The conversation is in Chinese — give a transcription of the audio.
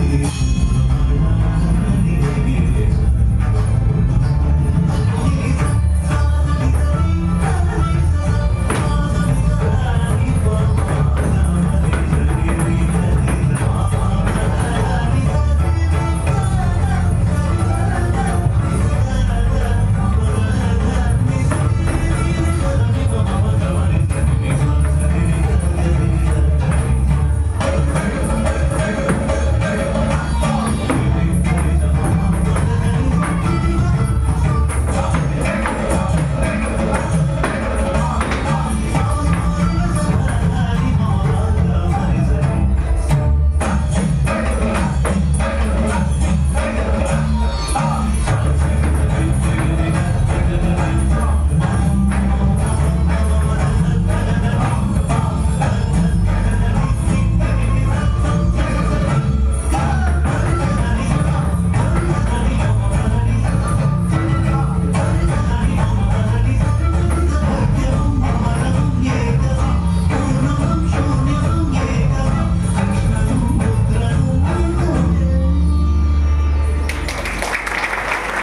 你